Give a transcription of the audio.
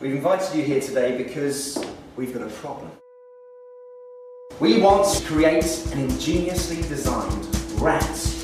We've invited you here today because we've got a problem. We want to create an ingeniously designed rat